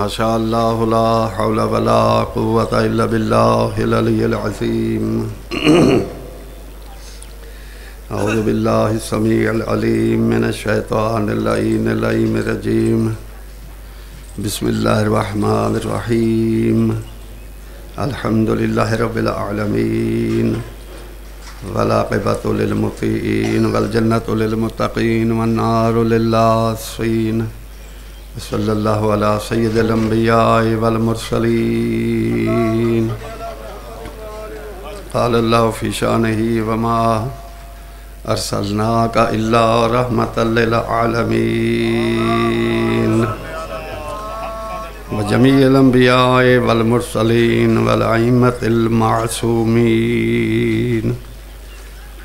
माशा अल्लाह ला हौल वला क़ुव्वत इल्ला बिल्लाहिल अलिय्यिल अज़ीम। अऊज़ु बिल्लाहि समीइल अलीम, मिनश शैतानिर लईनिर लईमिर रजीम। बिस्मिल्लाहिर रहमानिर रहीम। अल्हम्दुलिल्लाहि रब्बिल आलमीन। सल्लल्लाहु अला सय्यिदिल अंबिया वल मुरसलीन क़ाल अल्लाहु फ़ी शानिही वमा अरसलनाका इल्ला रहमतल लिल आलमीन व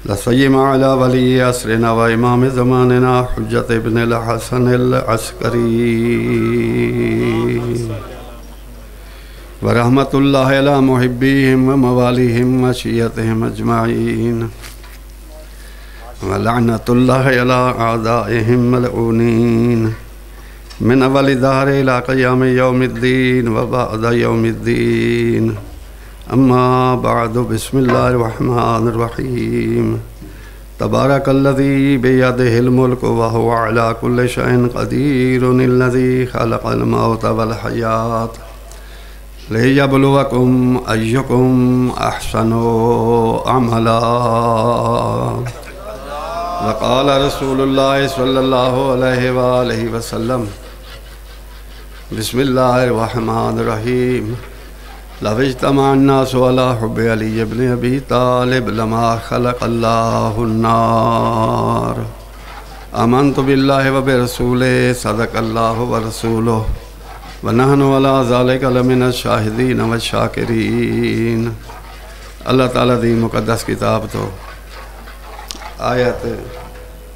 जमीअल अंबिया वल मुरसलीन वल अइम्मतिल मासूमीन लसय्यम अला वली असरना व इमाम ज़मानना हुज्जत इब्न हसन अस्करी व रहमतुल्लाह अला मुहिब्बिहिम व मवालिहिम व शियतहिम अजमाइन व लअनतुल्लाह अला आदाइहिम मलऊनीन मिन अवल दहर इला क़याम यौमिद्दीन व बअद यौमिद्दीन अम्मा बाद बिस्मिल्लाहिर्रहमानिर्रहीम तबारकल्लज़ी बियदिहिल मुल्क व हुवा अला कुल्लि शैइन क़दीरुल्लज़ी खलक़ल मौत वल हयात लियब्लुवकुम अय्युकुम अहसनु अमला वक़ाल रसूलुल्लाह सल्लल्लाहु अलैहि वआलिहि वसल्लम बिस्मिल्लाहिर्रहमानिर्रहीम लविजतमान्नास अला हुब्बि अली इब्न अबी तालिब लमा खलक़ल्लाहुन्नार आमनतु बिल्लाहि व बिरसूलिहि सदक़ल्लाहु व रसूलुहु व नहनु अला ज़ालिका लमिनश शाहिदीन व शाकिरीन अल्लाह ताला दी मुक़द्दस किताब तो आयत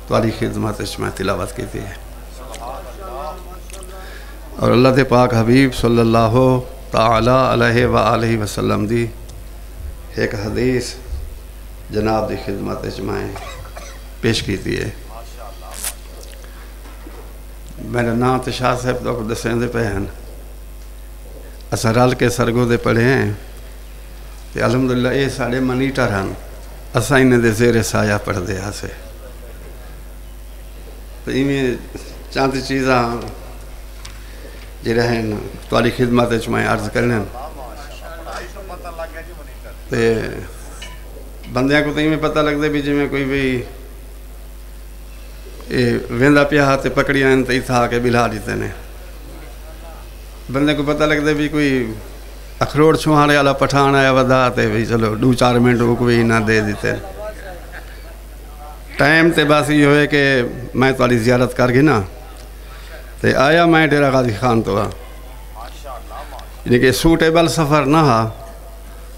तुम्हारी खिदमत इसमें तिलावत की थी और अल्लाह के पाक हबीब सल्लल्लाहु ताला अलैहि व आलिहि वसल्लम दी एक हदीस जनाब की खिदमत मैं पेश की है। मेरा नाम तो शाह साहब तो दसेंदे पे हैं। अस रल के सरगो दे पढ़े हैं तो अलहमदुल्ला ये साढ़े मनीटर हैं। असा इन्हें जेरे साया पढ़ते हासे तो इवें चंद चीज़ा ਜਿਹੜੇ ਹਨ ਤੁਹਾਡੀ ਖਿਦਮਤ ਵਿੱਚ ਮੈਂ ਅਰਜ਼ ਕਰਨਾ ਤੇ ਬੰਦਿਆਂ ਕੋ ਤਾਂ ਇਵੇਂ ਪਤਾ ਲੱਗਦਾ ਵੀ ਜਿਵੇਂ ਕੋਈ ਵੀ ਇਹ ਵੇਂਦਾ ਪਿਆ ਤੇ ਪਕੜੀਆਂ ਤੇ ਇਥਾ ਕੇ ਬਿਲਾ ਦਿੱਤੇ ਨੇ ਬੰਦੇ ਕੋ ਪਤਾ ਲੱਗਦਾ ਵੀ ਕੋਈ ਅਖਰੋੜ ਛੁਹਾਣੇ ਵਾਲਾ ਪਠਾਨ ਆਇਆ ਵਦਾ ਤੇ ਵੀ ਚਲੋ ਦੋ ਚਾਰ ਮਿੰਟ ਰੁਕ ਵੀ ਨਾ ਦੇ ਦਿੱਤੇ ਟਾਈਮ ਤੇ ਬਸ ਇਹ ਹੋਏ ਕਿ ਮੈਂ ਤੁਹਾਡੀ ਜ਼ਿਆਰਤ ਕਰ ਗਈ ਨਾ तो आया मैं डेरा गाजी खान तो हाँ। यानी सूटेबल सफ़र ना हा।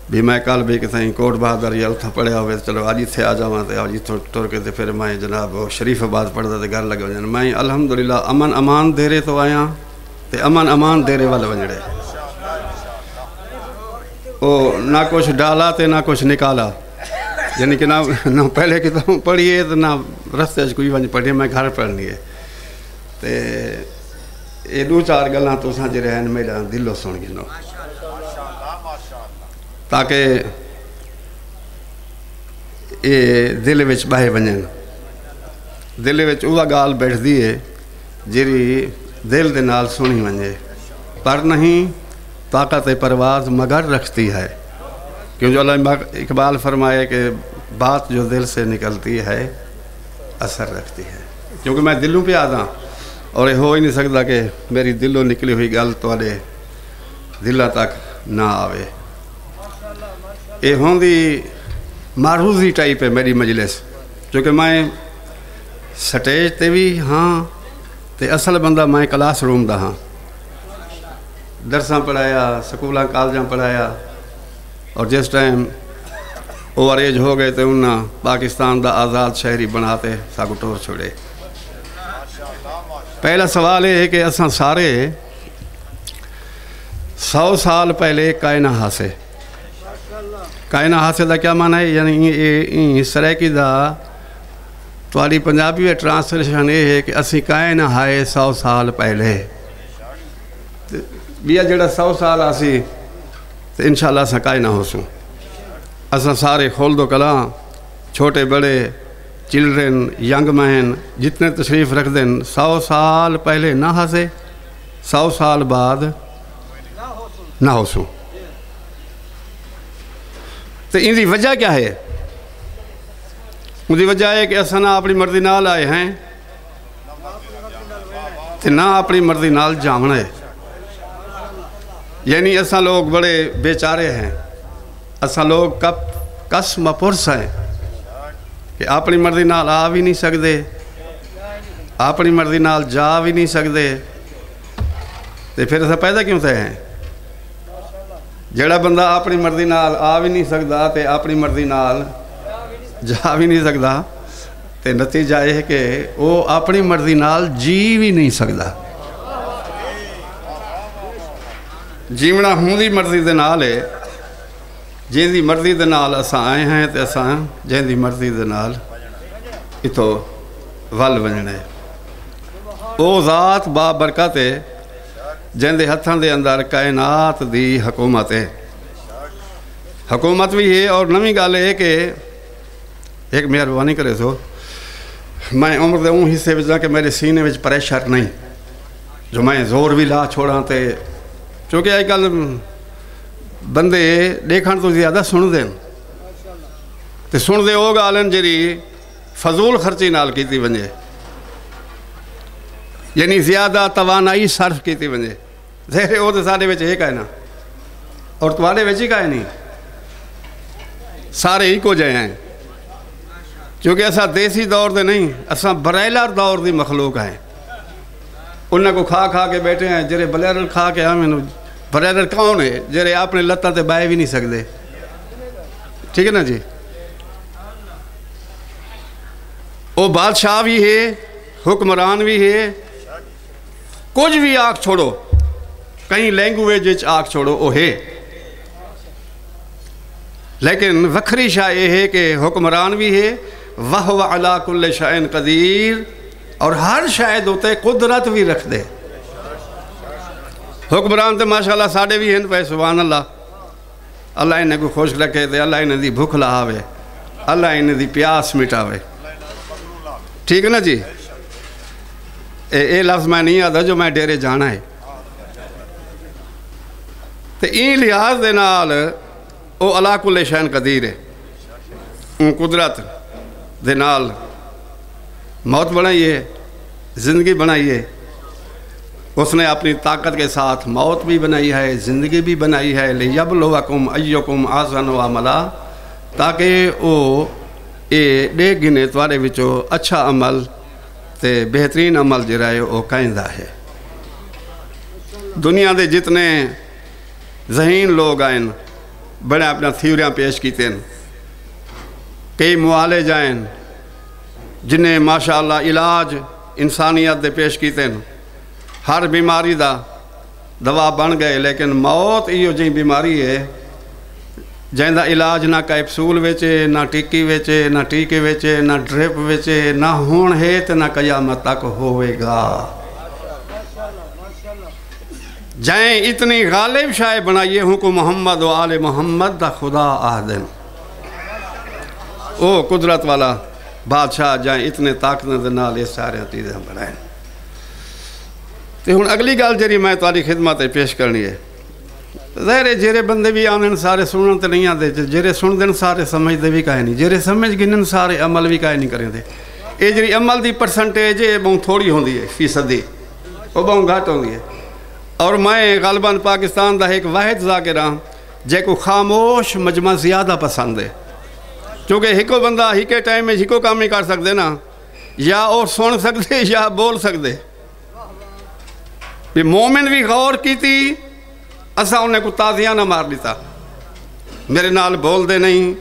भी मैं कल भी किसी कोट बहादुर या उतना पढ़िया हुए चलो अज इतने आ जावा तो अज इतों तुर के तो फिर मैं जनाब शरीफ आबाद पढ़ता तो घर लगे वज़न मैं अलहमदुल्ला अमन अमान देरे तो आया। तो अमन अमान देरे वाल वजड़े ओ, ना कुछ डाला तो ना कुछ निकाला। यानी कि ना ना पहले किताब तो पढ़िए तो ना रस्ते कोई वज पढ़िए मैं घर पढ़नी है। ਤੇ ਇਹ ਦੋ ਚਾਰ ਗੱਲਾਂ ਤੁਸੀਂ ਜਿਹੜੇ ਹਨ ਮੇਰਾ ਦਿਲੋਂ ਸੁਣ ਗਿਨੋ ਤਾਂ ਕਿ ਇਹ ਦਿਲ ਵਿੱਚ ਬਹਿ ਵਣਨ ਦਿਲ ਵਿੱਚ ਉਹ ਗੱਲ ਬੈਠਦੀ ਹੈ ਜਿਹੜੀ ਦਿਲ ਦੇ ਨਾਲ ਸੁਣੀ ਵਣੇ ਪਰ ਨਹੀਂ ਤਾਕਤ परवाज मगर रखती है क्यों जो अल्लाह इकबाल फरमाए कि बात जो दिल से निकलती है असर रखती है क्योंकि मैं दिलों पे आदा और हो ही नहीं सकता कि मेरी दिलों निकली हुई गल थोड़े दिलों तक ना आवे ये होंगी मारूजी टाइप है मेरी मजलिस क्योंकि मैं स्टेज ते भी हाँ तो असल बंदा मैं क्लास रूम का हाँ दरसा पढ़ाया स्कूल कॉलेजा पढ़ाया और जिस टाइम ओवर एज हो गए तो उन्हें पाकिस्तान का आज़ाद शहरी बनाते सागू टोर छोड़े पहला सवाल ये है कि असा सारे सौ साल पहले कायना हासे कायना हासे का क्या माना है यानी ये सरायकी का ਤੁਹਾਡੀ ਪੰਜਾਬੀ ਵਿੱਚ ਟ੍ਰਾਂਸਲੇਸ਼ਨ ਇਹ ਹੈ ਕਿ ਅਸੀਂ ਕਾਇਨ ਹਾਏ 100 ਸਾਲ ਪਹਿਲੇ ਤੇ ॿिया जहिड़ा सौ साल आसीं तो इंशाल्लाह असां काई ना होसूं असां सारे खोल दो कला छोटे बड़े चिल्ड्रेन यंग मैन जितने तशरीफ़ रखते हैं सौ साल पहले ना हंसे सौ साल बाद ना होसूं तो इनकी वजह क्या है उसकी वजह है कि असा ना अपनी मर्ज़ी नाल आए हैं तो ना अपनी मर्ज़ी नाल जावना है यानी असा लोग बड़े बेचारे हैं असा लोग कप कस मपुरस हैं ਕਿ ਆਪਣੀ ਮਰਜ਼ੀ ਨਾਲ ਆ ਵੀ ਨਹੀਂ ਸਕਦੇ। ਆਪਣੀ ਮਰਜ਼ੀ ਨਾਲ ਜਾ ਵੀ ਨਹੀਂ ਸਕਦੇ। ਤੇ ਫਿਰ ਅਸਾਂ ਪੈਦਾ ਕਿਉਂ ਤੇ ਹੈ? ਜਿਹੜਾ ਬੰਦਾ ਆਪਣੀ ਮਰਜ਼ੀ ਨਾਲ ਆ ਵੀ ਨਹੀਂ ਸਕਦਾ ਤੇ ਆਪਣੀ ਮਰਜ਼ੀ ਨਾਲ ਜਾ ਵੀ ਨਹੀਂ ਸਕਦਾ, ਤੇ ਨਤੀਜਾ ਇਹ ਕਿ ਉਹ ਆਪਣੀ ਮਰਜ਼ੀ ਨਾਲ ਜੀ ਵੀ ਨਹੀਂ ਸਕਦਾ। ਜੀਵਣਾ ਹੁੰਦੀ ਮਰਜ਼ੀ ਦੇ ਨਾਲ ਹੈ जैसी मर्ज़ी के नाल असां आए हैं तो अस जंहिंजी मर्ज़ी के नाल इतों वल वञणु। है उहो ज़ात बा बरकत आहे जंहिंजे हथनि जे अंदरि काइनात जी हुकूमत आहे हुकूमत बि है और नवी ॻाल्हि है कि हिकु महिरबानी करे थो मैं उम्र के ऊँ हिस्से विझा कि मेरे सीने में प्रेशर नहीं, जो मैं ज़ोर भी ला छोड़ा तो क्योंकि अजक अजकल बंदे देखने तो ज़्यादा सुनते हैं तो सुनते वो गाल जी फजूल खर्ची नाल की वजे यानी ज़्यादा तवानाई सर्फ की वजे ज़हरे वो तो साढ़े एक है ना और तुम्हारे बिच ही है नहीं सारे इको जहे हैं क्योंकि असा देसी दौर दे नहीं असा बरैलर दौर की मखलूक है उन्हें को खा खा के बैठे हैं जेरे बलैरल खा के हाँ मैनू बरैलर कौन है जेरे अपने लत्ता ते बह भी नहीं सकते ठीक है ना जी? वो बादशाह भी है, हुक्मरान भी है। कुछ भी आख छोड़ो कई लैंगुएज आख छोड़ो वो है। लेकिन वखरी शाह यह है कि हुक्मरान भी है, वाह वाह अला कुल्ल शायन कदीर, और हर शायद उते कुदरत भी रख दे हुक्मरान तो माशाल्लाह साढ़े भी हैं पे सुबहान अल्लाह अल्लाह इन्हें को खुश रखे तो अल्लाह इन्हें भुख लावे, अल्लाह इन्हें प्यास मिटावे। ठीक है ना जी? ये लफ्ज़ मैं नहीं आता जो मैं डेरे जाना है। तो इन लिहाज के नाल वो अलाकुल शैन कदीर है। कुदरत दे मौत बनाई है, ज़िंदगी बनाई है। उसने अपनी ताकत के साथ मौत भी बनाई है, ज़िंदगी भी बनाई है। ले यब लोकुम अयकुम आसन व मला ताकि वो ये डे गिने थोड़े विचों अच्छा अमल ते बेहतरीन अमल जरा है वो कहता है। दुनिया के जितने जहीन लोग आए बड़े अपना थ्योरियाँ पेश की कई मुआले जान जिन्हें माशाल्लाह इलाज इंसानियत दे पेश किए हर बीमारी का दवा बन गए, लेकिन मौत इो जी बीमारी है जैसा इलाज ना कैप्सूल बेचे ना टिक्की बेचे ना टीके बेचे ना ड्रिप बेचे ना हूँ है तो ना कयामत तक होएगा जै इतनी गालिब शाय बनाइए हूँ को मोहम्मद आल मोहम्मद दा खुदा आदन। ओ कुदरत वाला बादशाह जै इतने ताकत दे नाल सारे चीज़ें बनाए। तो हूँ अगली गल जी मैं तारी खिदमत पेश करनी है ज़ाहिर है जेरे बंदे भी आने सारे सुनन तो नहीं आते जेरे सुनते सारे समझते भी कहे नहीं जेरे समझ गिनन सारे अमल भी कहे नहीं करेंगे ये जी अमल की परसेंटेज है बहुत थोड़ी होती है फ़ीसदी वो बहुत घट होती है और मैं गलबन पाकिस्तान का एक वाहिद जाकिर हाँ जेको खामोश मजमा ज़्यादा पसंद है क्योंकि एक बंदा हिके टाइम में हिको काम ही कर सकते ना या वो सुन सकते या बोल सकते मोमिन भी गौर की थी असा उन्हें को ताजिया ना मार दिता मेरे नाल बोलते नहीं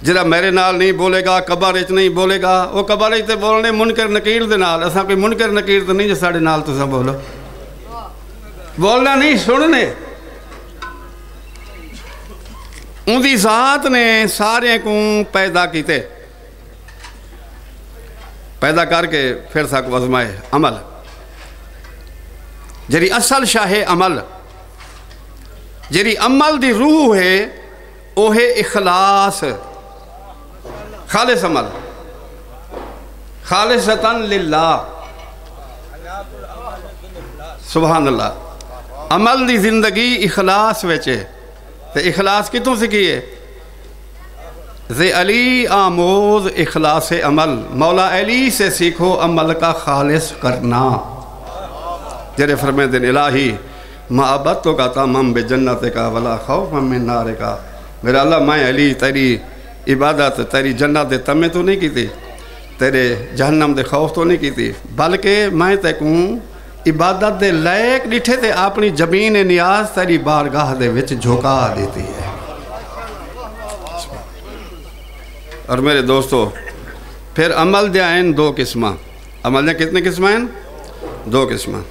जरा मेरे नाल नहीं बोलेगा कबर च नहीं बोलेगा वो कबर च बोलने मुनकर नकीर दे नाल असा कोई मुनकर नकीर तो नहीं जो साढ़े नाल तुम बोलो बोलना नहीं सुनने उनकी जात ने सारे को पैदा किते पैदा करके फिर सक वजमाए अमल जरी असल शाह अमल जरी अमल दी रूह है वह है इखलास खालिस अमल खालिस लिल्ला सुबहान अल्लाह अमल की ज़िंदगी इखलास बच्च है तो इखलास कितों सीखिए जे अली आमोज इखलास अमल मौला अली से सीखो अमल का खालिश करना जरे फरमे दिन इलाही मोहब्बतों का तमाम बे जन्नत का, वला खौफ में नारे का। मेरा अल्लाह, मैं अली, तेरी इबादत, तेरी जन्नत दे तमे तो नहीं की तेरे जहन्नम दे खौफ तो नहीं की बल्कि मैं तैकू इबादत दे लायक डिठे ते अपनी ज़मीन नियाज तेरी बारगाह दे झुका देती है। और मेरे दोस्तों, फिर अमल दिया हैं दो किस्म। अमल दिया कितने किस्म दो किस्म।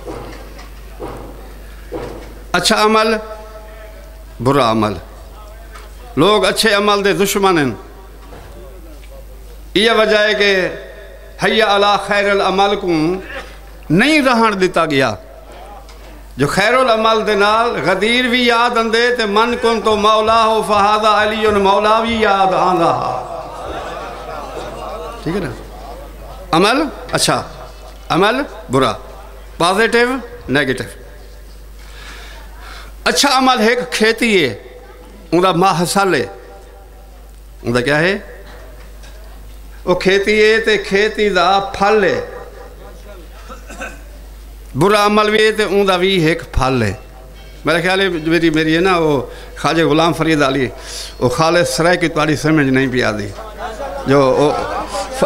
अच्छा अमल, बुरा अमल। लोग अच्छे अमल दे, दुश्मन हैं। यह वजह है कि हैया अला खैर अमल को नहीं रहन दिता गया। जो खैरुल अमल दे नाल गदीर भी याद आंदे ते मन कुन तो मौला हो, फहादा अली मौला भी याद आंदा ठीक है ना? अमल अच्छा अमल बुरा, पॉजिटिव, नेगेटिव। अच्छा अमल है कि खेती है? उनका माहसल है उनका क्या है? वो खेती है तो खेती का फल है। बुरा अमल भी है तो उनका भी एक फल है। मेरा ख्याल है मेरी मेरी है ना, वो खाजे गुलाम फरीद अली, वो खाले सराय की ताड़ी समझ नहीं भी आती। जो वो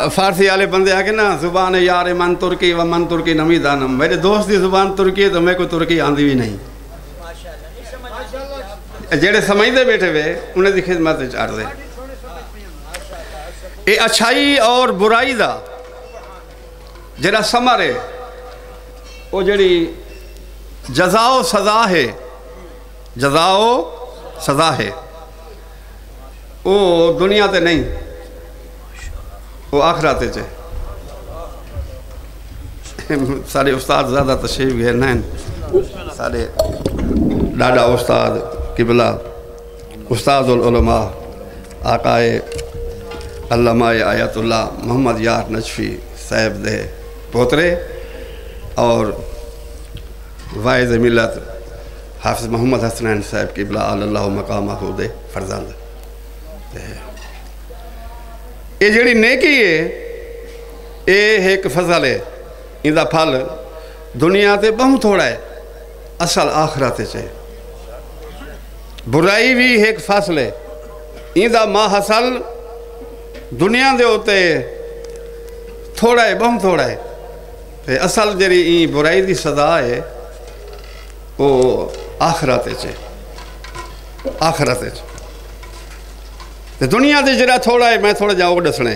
फारसी वाले बंदे आके ना, ज़ुबान यार मन तुर्की व मन तुर्की नमी दानम। मेरे दोस्त की ज़ुबान तुर्की है तो मेरे को तुर्की आंदी भी नहीं। जेड़े समझते बैठे हुए उन्हें की खिदमत चाड़ दे ये अच्छाई और बुराई का जरा समर है वो जड़ी जजाओ सजा है जजाओ सजा है वो दुनिया ते नहीं वो आखरात च सारे उस्ताद ज़्यादा तशरीफ़ गए नैन सारे ॾाढा उस्ताद किबला उस्ताद उलमा आकाए अल्लामा आयतुल्ला मोहम्मद यार नजफी साहब दे पोतरे और वायद मिलत हाफिज मोहम्मद हसनैन साहब किबला अल्लाह मकाम दे फरजंद ये जी नेकी है ये एक फजल है इंदा फल दुनिया ते बहुत थोड़ा है असल आखरत है बुराई भी एक फ़सल। है इंदा माहसल दुनिया के उत्ते थोड़ा है, बहुत थोड़ा है। ते असल जी बुराई की सदा है, वो आखरत आखरत दुनिया से जरा थोड़ा है, मैं थोड़ा जा वो दसना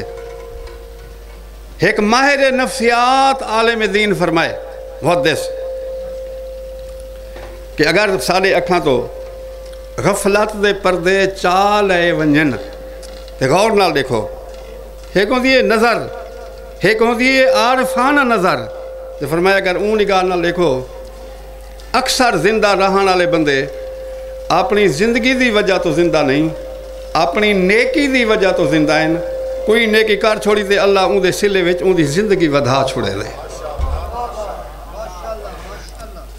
एक माहिर नफ्सियात आलम दीन फरमाए मुहदस कि अगर साढ़े अखा तो गफलत दे पर्दे चा ले वंजन तो गौर नाल देखो एक होती है नज़र एक होती है आरफाना नज़र तो फरमाया अगर ऊँ निगाह नाल देखो अक्सर ज़िंदा रहने वाले बंदे अपनी ज़िंदगी की वजह तो ज़िंदा नहीं अपनी नेकी की वजह तो ज़िंदा हैं कोई नेकी कर छोड़ी तो अल्लाह उनके सिले में उनकी ज़िंदगी वधा छोड़े दे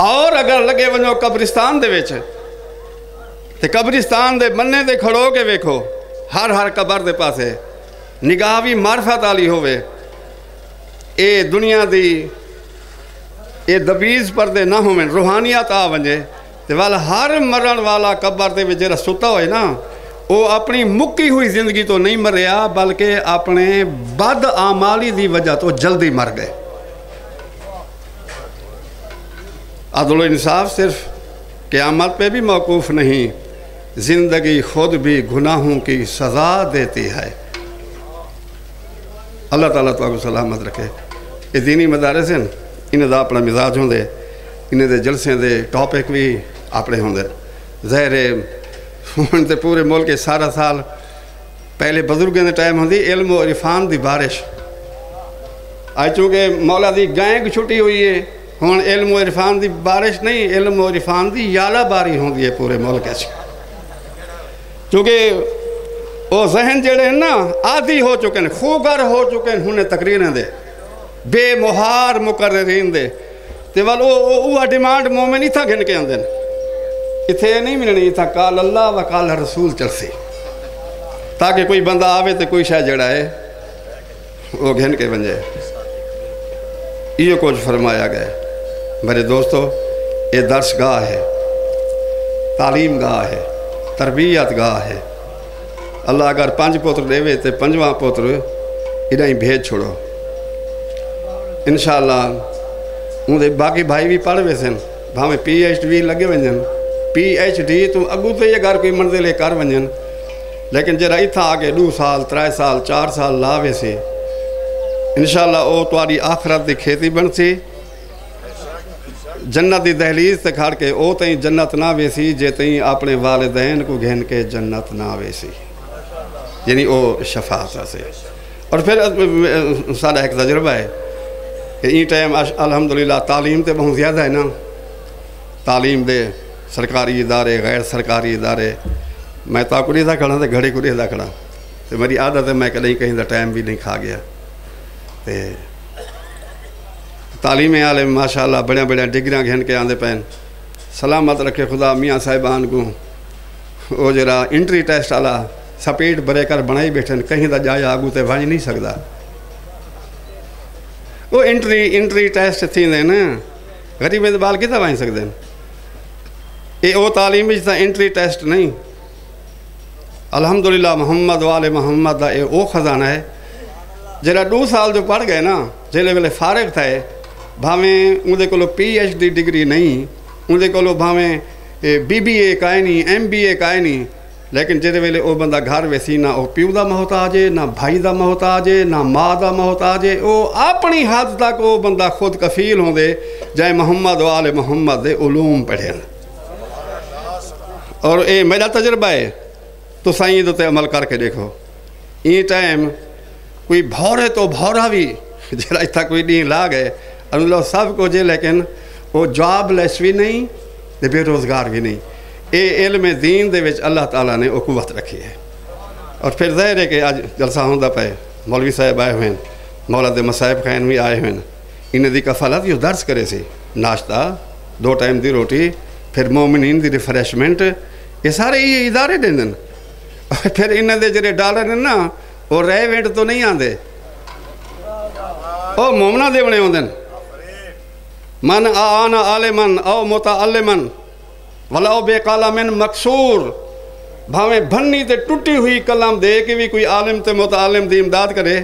और अगर लगे वनो कब्रिस्तान दे ते कब्रिस्तान दे मन्ने ते खड़ो के वेखो हर हर कबर दे पासे निगाह भी मार्फत आली होवे ए दुनिया दी ए दबीज परदे ना होवे रूहानियत आ वजे ते वाल हर मरण वाला कबर दे जरा सुता होए ना वो अपनी मुक्की हुई ज़िंदगी तो नहीं मरिया बल्कि अपने बद आमाली की वजह तो जल्दी मर गए अदल इंसाफ सिर्फ़ क़्यामत पे भी मौकूफ़ नहीं ज़िंदगी खुद भी गुनाहों की सज़ा देती है। अल्लाह ताला तो सलामत रखे। ये दीनी मदारस हैं इन्हें अपना मिजाज होंगे इन्हें दे जलसें दे टॉपिक भी अपने होंगे जहरे हूँ तो पूरे मुल्क सारा साल पहले बुज़ुर्गों के टाइम होंगी इल्म और इरफान की बारिश। आज चूँकि मौला की छुट्टी हुई है हूँ इल्म और इरफान की बारिश नहीं, इल्म और इरफान की याला बारी होंगी है पूरे मुल्क ਕਿਉਂਕਿ ਉਹ ਜ਼ਹਿਨ ਜਿਹੜੇ ਨਾ ਆਦੀ ਹੋ ਚੁੱਕੇ ਨੇ ਖੂਗਰ ਹੋ ਚੁੱਕੇ ਨੇ ਹੁਣੇ ਤਕਰੀਰਾਂ ਦੇ ਬੇਮੁਹਾਰ ਮੁਕਰਰੀਨ ਦੇ ਤੇ ਵੱਲ ਉਹ ਉਹ ਡਿਮਾਂਡ ਮੂਮਨ ਇਥਾ ਗਿਣ ਕੇ ਆਉਂਦੇ ਨੇ ਇੱਥੇ ਨਹੀਂ ਮਿਲਣੀ ਇਥਾ ਕਾਲ ਅੱਲਾ व ਕਾਲ ਰਸੂਲ ਚਲਸੀ ਤਾਂ ਕਿ ਕੋਈ ਬੰਦਾ ਆਵੇ ਤੇ ਕੋਈ ਸ਼ਾਇਦ ਜਿਹੜਾ ਹੈ ਉਹ घिन के बन जाए ये कुछ फरमाया गया मेरे दोस्तों ये दर्श गाह है तालीम गाह है तरबियत गाह है। अल्लाह अगर पंज पुत्र देवे तो पंजवा पुत्र इन्हें ही भेज छोड़ो। इनशाला बाकी भाई भी पढ़ वे सन, भावें पी एच डी लगे वज़न पी एच डी तो अगू तो ये घर कोई मंजिल कर वज़न लेकिन जरा इतना आगे दो साल त्रै साल, चार साल ला वे से। इनशाला वो तुरी आखरत की खेती बन सी। जन्नत की दहलीज से खड़ के वो तई जन्नत ना वेसी, जे तई अपने वालदैन को घिन के जन्नत ना वेसी। यानी वो शफात से। और फिर सारा एक तजर्बा है कि ई टाइम अलहमदिल्ला तालीम तो बहुत ज़्यादा है ना। तालीम दे सरकारी इदारे, गैर सरकारी इदारे। मैं तो कुड़ी था खड़ा तो घड़ी कुड़ी था खड़ा। तो मेरी आदत है, मैं कहीं कहीं का टाइम भी नहीं खा गया। ਤੇ तालीम आलम माशाला बड़िया बड़िया डिग्रियाँ घिन के आंदे पैन। सलामत रखे खुदा, मियाँ साहिबान को वो जरा इंट्री टेस्ट आला स्पीड ब्रेकर बनाई बैठन, कहीं तो जाया अगू तो वही नहीं सकता वो इंट्री इंट्री टेस्ट थी न गरीब बाल किता वही सकते हैं तालीम इंट्री टेस्ट नहीं। अलहमदुल्ला मोहम्मद वाले मोहम्मद का वो खजाना है। जरा दो साल जो पढ़ गए ना, ज़िले वेले फारग थे भावें उनके को पी एच डी डिग्री नहीं उनके को भावें बी बी ए काए नहीं एम बी ए काए नहीं लेकिन जेदे वेले वो बंदा घर वेसी ना वो प्यू का मोहताज है ना भाई का मोहताज है ना माँ का मोहताज है वो अपनी हद तक वो बंदा खुद कफील होंगे जाए मुहम्मद वाले मुहम्मद दे उलूम पढ़े और ये मेरा तजर्बा है तो साई अमल करके देखो ये टाइम कोई भौरे तो भौरा भी जरा इतना कोई डी ला गए अल्लाह सब कुछ है लेकिन वो जॉबलैस भी नहीं तो बेरोज़गार भी नहीं ये इल्म दीन दे विच अल्लाह ताला ने वो कुवत रखी है और फिर ज़ाहिर है कि अज जलसा होंदा पे मौलवी साहब आए हुए हैं मौला दे मसाहिब खैन भी आए हुए हैं इन्हें दी कफालत जो दर्ज करे सी नाश्ता दो टाइम दी रोटी फिर मोमिनीन दी रिफ्रैशमेंट ये सारे ये इदारे देंदे फिर इन्हें दे जेह्ड़े डॉलर ने ना ਉਹ ਰਹਿ ਤੋਂ ਨਹੀਂ ਆਂਦੇ ਉਹ ਮੂਮਨਾ ਦੇ ਬਣੇ ਹੁੰਦੇ ਨੇ मन आना आलमन औ मुतालमन वलो बेकाला मिन मकसूर भावें भन्नी ते टुटी हुई कलम दे के भी कोई आलिम ते मुतालिम की इमदाद करे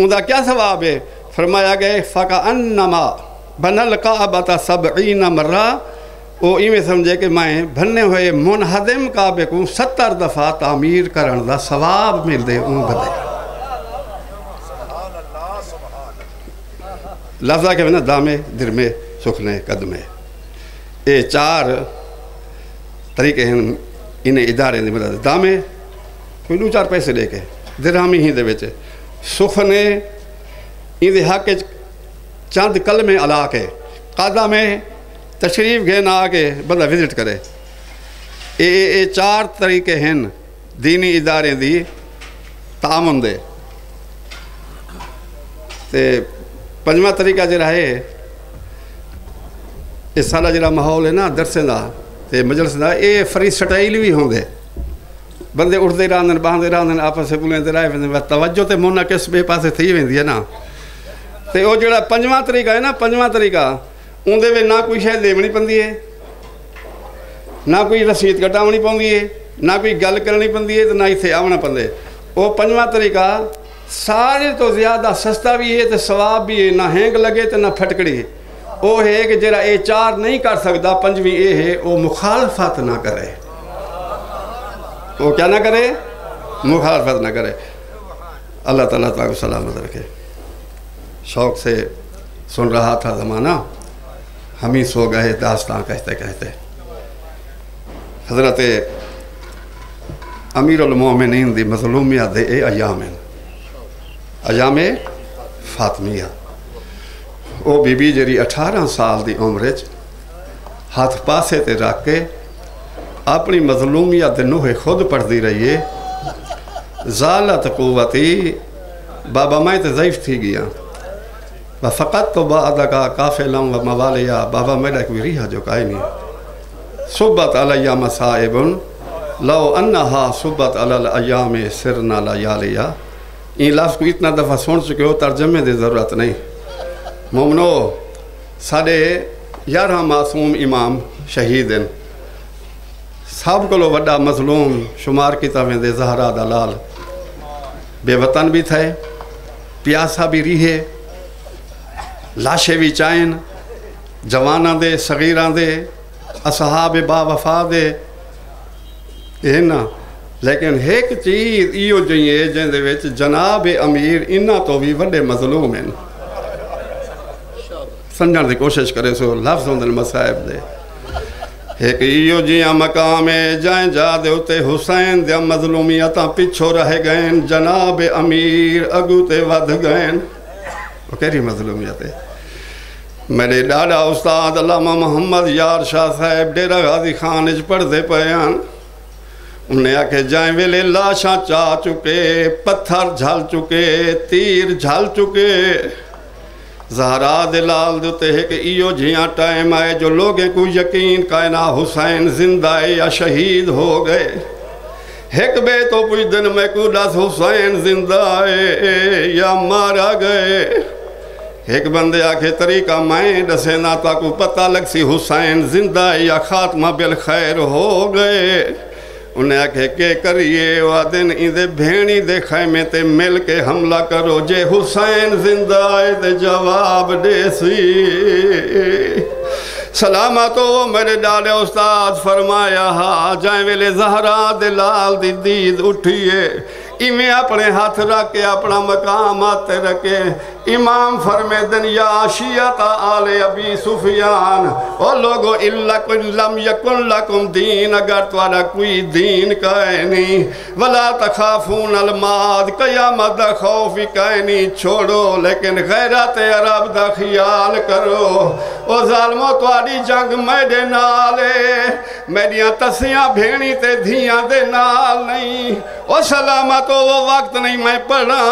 उनका क्या सवाब है फरमाया गए फ़का अन नमा बनल का अबता सब ई नमरा वो इवें समझे कि मैं भन्ने हुए मुनहदम काबे को सत्तर दफ़ा तामीर करण का सवाब मिलते ऊँ बदे लफ्जा के ना दामे दिरमे सुखने कदमे ये चार तरीके हैं इन्हें इदारे की मदद दामे कोई दो चार पैसे लेके दिरामी ही दे सुखने इंदे हक चंद कलमे अला के कादा में तशरीफ़ घेन आके बंदा विज़िट करे ये ये चार तरीके हैं दीनी इदारे दी तामन दे ते पंजवा तरीका जरा है ये सारा जरा माहौल है ना, दरसें का मजलस का ये फ्री स्टाइल भी होंगे बंदे उठते रहते बहते रहते आपस में रह तवजो तो मुना किस बे पासे थी वेंदी है ना। तो वह जो पंजवा तरीका है ना पंजवा तरीका उनके ना कोई शायद देवनी पी है, ना कोई रसीद कटावनी पौंदी है, ना कोई गल करनी पी है तो ना इतने आवना पौंदे। वो पंजवा तरीका, सारे तो ज़्यादा सस्ता भी है तो सवाब भी है, ना हैंग लगे तो ना फटकड़ी वो है कि जरा ये चार नहीं कर सकता पंजवी ये है वो मुखालफत ना करे। वो क्या ना करे? मुखालफत ना करे। अल्लाह ताला तला सलामत रखे। शौक से सुन रहा था ज़माना, हम ही सो गए दास्तां कहते कहते हज़रत अमीर उलमोमिन दी मजलूमिया दे अयाम। अयाम फातमिया। ਉਹ ਬੀਬੀ ਜਿਹੜੀ 18 ਸਾਲ ਦੀ ਉਮਰ 'ਚ ਹੱਥ ਪਾਸੇ ਤੇ ਰੱਖ ਕੇ ਆਪਣੀ ਮਜ਼ਲੂਮੀਅਤ ਦੇ ਨੂਹੇ ਖੁਦ ਪੜਦੀ ਰਹੀ ਏ ਜ਼ਾਲਤ ਕੁਵਤੀ बाबा मैं तो ज़यीफ़ थी गया व फ़क़त तो बाद का काफ़िलम व मवालिया बाबा मेरा कोई रिहा जो काई नहीं सुबत अलैया मसाइबुन लो अन्नहा सुबत अलल अयाम सिरना लयालिया इन लफ्ज़ को इतना दफ़ा सुन चुके हो तर्जमे की ज़रूरत नहीं मोमनो साढ़े यारह मासूम इमाम शहीद हैं सब को वॾा मज़लूम शुमार किया वेंदे ज़हरा दलाल बेवतन भी थे प्यासा भी रीहे लाशे भी चाइन जवाना दे सगीर दे असहाब बा वफा दे ਇਹ ਨਾ ਲੇਕਿਨ ਇੱਕ ਚੀਜ਼ ਇਹੋ ਜਿਹੀ ਹੈ ਜਿਹਦੇ ਵਿੱਚ ਜਨਾਬ ਅਮੀਰ ਇਹਨਾਂ ਤੋਂ ਵੀ ਵੱਡੇ ਮਜ਼ਲੂਮ ਹਨ सम्झण जी कोशिशि करे, सो लफ़्ज़ मसाहिब ॾे हिकु इहो जीअं मक़ाम जंहिंजा उते हुसैन जा मज़लूमीअ तां पिछो रहे गइन जनाब अमीर अॻु ते वधि गइन कहिड़ी मज़लूमीअ मेरे ॾाॾा उस्ताद अलामा मोहम्मद यार शाह साहिब, डेरा गाज़ी ख़ान च पढ़ंदे उन्हें आखे, जाए वेले लाशा चा चुके, पत्थर झल चुके, तीर झल चुके। जहरा दे दुते है कि इो जिया टाइम आए जो लोगें को यकीन कायना हुसैन ज़िंदा है या शहीद हो गए। एक बे तो कुछ दिन में को दस हुसैन ज़िंदा है या मारा गए? एक बंदे आखे, तरीका मैं दसे ना ताको पता लग सी हुसैन ज़िंदा या खात्मा बिल खैर हो गए। उन्हें आखे, के करिए दिन इंदे भेणी दे खैमे ते मिल के हमला करो। जे हुसैन ज़िंदा है, ते जवाब दे सी। सलामत हो मेरे डाले उस्ताद, फरमाया, हा, जाए वेले जहरा दे लाल दीद उठिए। इवें अपने हाथ रख के, अपना मकाम हाथ रखे। इमाम फरमे दिन या शियत आले अबी सुफियान ओ लोगो इल्लकुन यकुन लकुम दीन अगर तुम्हारा कोई दीन कहे नहीं वला तखाफून अल माद कयामत खौफ कहे नहीं छोड़ो लेकिन गैरत अरब दा ख्याल करो ओ जालमो तुम्हारी जंग मेरे नाल मेरिया तसियाँ भेणी ते धियाँ दे नाल नहीं ओ सलामत वो वक्त नहीं मैं पढ़ा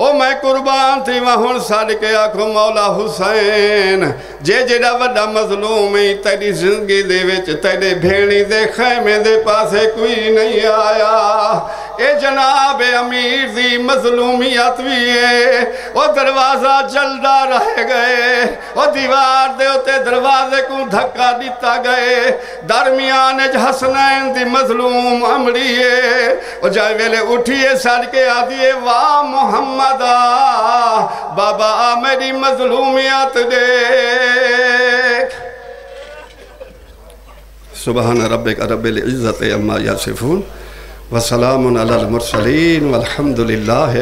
ओ मैं कुर्बान थी वह हूँ सड़ के आखो मौला हुसैन जे जेड़ा वड्डा मजलूम है तेरी ज़िंदगी दे विच तेरे भेणी दे खैमे दे पासे कोई नहीं आया जनाब अमीर दी मजलूमियत भी है। ओ दरवाज़ा चलदा रह गए। ओ दीवार दे उते दरवाजे को धक्का दिता गए। दरमियान हसनैन दी मजलूम अमड़ी है। जाए वेले उठिए सड़ के आदिए, वाह मोहम्मद बाबा मेरी मजलूमियत देख। सुबहान रब्बिक रब्बिल इज़्ज़त अम्मा यासिफून। वसलाम अलल मुरसलीन वल्हम्दुलिल्लाहि